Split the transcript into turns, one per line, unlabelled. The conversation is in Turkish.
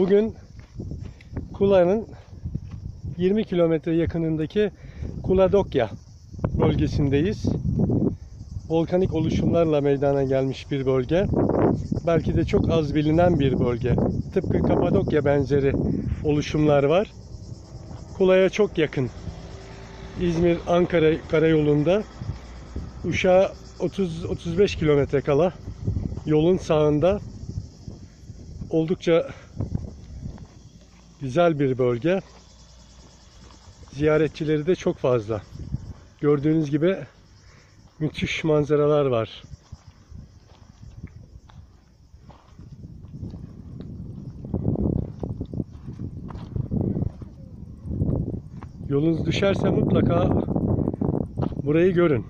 Bugün Kula'nın 20 kilometre yakınındaki Kuladokya bölgesindeyiz. Volkanik oluşumlarla meydana gelmiş bir bölge. Belki de çok az bilinen bir bölge. Tıpkı Kapadokya benzeri oluşumlar var. Kula'ya çok yakın. İzmir-Ankara karayolunda Uşak'a 30-35 kilometre kala yolun sağında oldukça güzel bir bölge. Ziyaretçileri de çok fazla. Gördüğünüz gibi müthiş manzaralar var. Yolunuz düşerse mutlaka burayı görün.